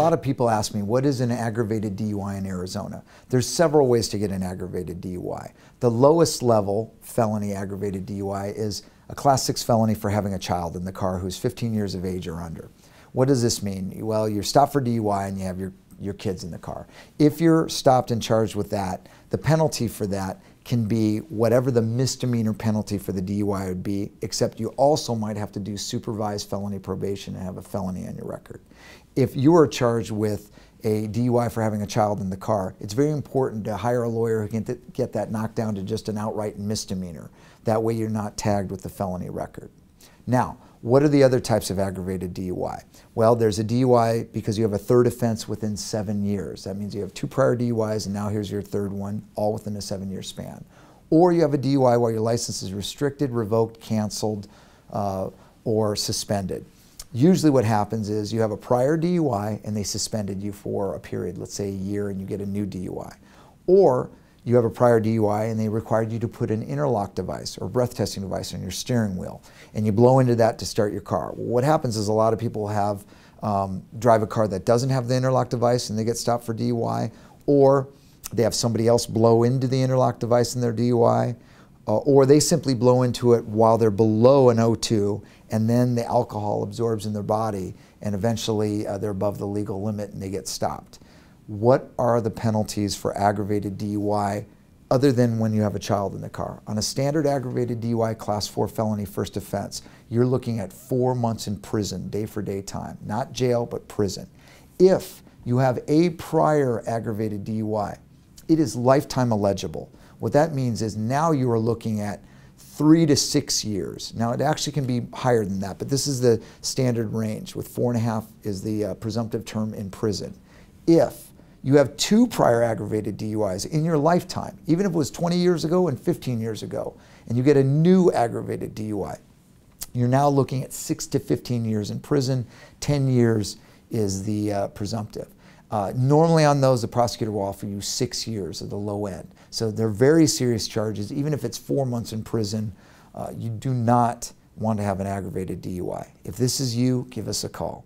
lot of people ask me, what is an aggravated DUI in Arizona? There's several ways to get an aggravated DUI. The lowest level felony aggravated DUI is a class six felony for having a child in the car who's 15 years of age or under. What does this mean? Well, you're stopped for DUI and you have your, your kids in the car. If you're stopped and charged with that, the penalty for that can be whatever the misdemeanor penalty for the DUI would be, except you also might have to do supervised felony probation and have a felony on your record. If you are charged with a DUI for having a child in the car, it's very important to hire a lawyer who can get that knocked down to just an outright misdemeanor. That way you're not tagged with the felony record. Now, what are the other types of aggravated DUI? Well, there's a DUI because you have a third offense within seven years. That means you have two prior DUIs and now here's your third one, all within a seven year span. Or you have a DUI while your license is restricted, revoked, canceled, uh, or suspended. Usually what happens is you have a prior DUI and they suspended you for a period, let's say a year, and you get a new DUI. Or you have a prior DUI and they required you to put an interlock device or breath testing device on your steering wheel and you blow into that to start your car. what happens is a lot of people have um, drive a car that doesn't have the interlock device and they get stopped for DUI or they have somebody else blow into the interlock device in their DUI uh, or they simply blow into it while they're below an O2 and then the alcohol absorbs in their body and eventually uh, they're above the legal limit and they get stopped what are the penalties for aggravated DUI other than when you have a child in the car? On a standard aggravated DUI class 4 felony first offense, you're looking at four months in prison, day for day time. Not jail, but prison. If you have a prior aggravated DUI, it is lifetime eligible. What that means is now you are looking at three to six years. Now it actually can be higher than that, but this is the standard range with four and a half is the uh, presumptive term in prison. If you have two prior aggravated DUIs in your lifetime, even if it was 20 years ago and 15 years ago, and you get a new aggravated DUI, you're now looking at 6 to 15 years in prison. 10 years is the uh, presumptive. Uh, normally on those, the prosecutor will offer you six years at the low end. So they're very serious charges. Even if it's four months in prison, uh, you do not want to have an aggravated DUI. If this is you, give us a call.